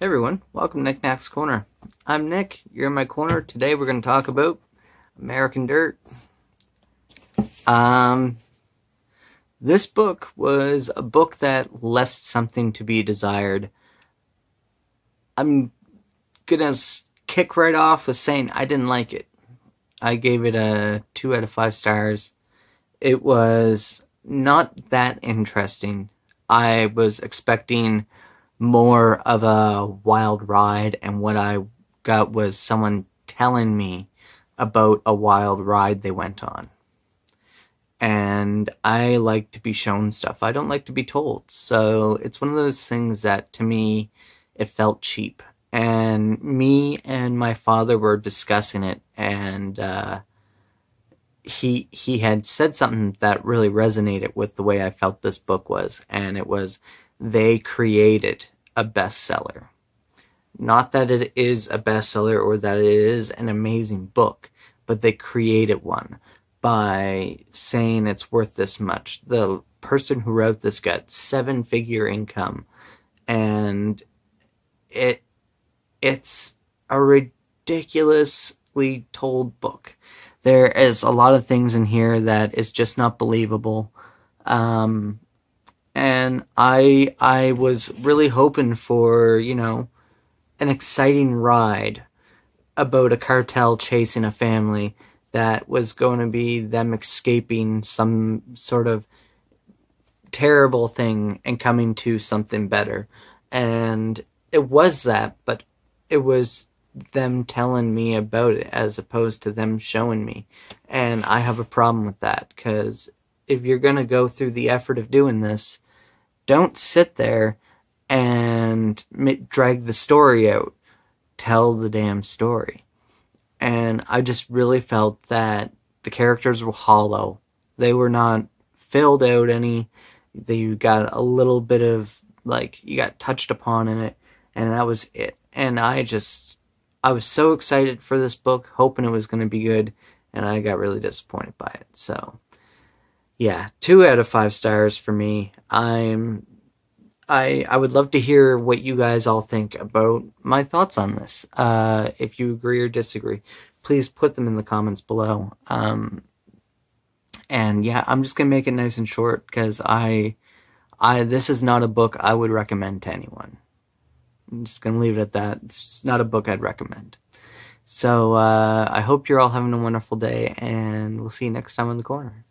Hey everyone, welcome to Nic Nacks Corner. I'm Nick, you're in my corner. Today we're going to talk about American Dirt. Um, this book was a book that left something to be desired. I'm gonna kick right off with saying I didn't like it. I gave it a 2 out of 5 stars. It was not that interesting. I was expecting more of a wild ride, and what I got was someone telling me about a wild ride they went on. And I like to be shown stuff. I don't like to be told. So it's one of those things that to me, it felt cheap. And me and my father were discussing it, and uh, he he had said something that really resonated with the way I felt this book was, and it was they created a bestseller. Not that it is a bestseller or that it is an amazing book, but they created one by saying it's worth this much. The person who wrote this got seven figure income and it it's a ridiculously told book there is a lot of things in here that is just not believable. Um, and I I was really hoping for you know an exciting ride about a cartel chasing a family that was going to be them escaping some sort of terrible thing and coming to something better. And it was that, but it was them telling me about it as opposed to them showing me. And I have a problem with that because if you're going to go through the effort of doing this, don't sit there and drag the story out. Tell the damn story. And I just really felt that the characters were hollow. They were not filled out any. They got a little bit of like you got touched upon in it, and that was it. And I just I was so excited for this book, hoping it was going to be good, and I got really disappointed by it. So, yeah, two out of five stars for me. I'm, I, I would love to hear what you guys all think about my thoughts on this. Uh, if you agree or disagree, please put them in the comments below. Um, and yeah, I'm just gonna make it nice and short because I, I this is not a book I would recommend to anyone. I'm just going to leave it at that. It's not a book I'd recommend. So uh, I hope you're all having a wonderful day, and we'll see you next time on the corner.